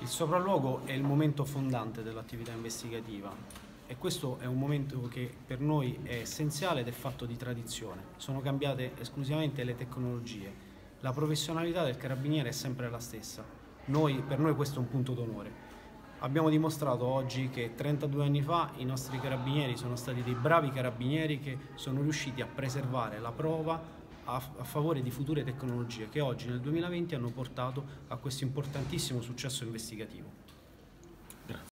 Il sopralluogo è il momento fondante dell'attività investigativa e questo è un momento che per noi è essenziale ed è fatto di tradizione. Sono cambiate esclusivamente le tecnologie. La professionalità del carabiniere è sempre la stessa. Noi, per noi questo è un punto d'onore. Abbiamo dimostrato oggi che 32 anni fa i nostri carabinieri sono stati dei bravi carabinieri che sono riusciti a preservare la prova a, a, favore di future tecnologie che oggi nel 2020 hanno portato a questo importantissimo successo investigativo.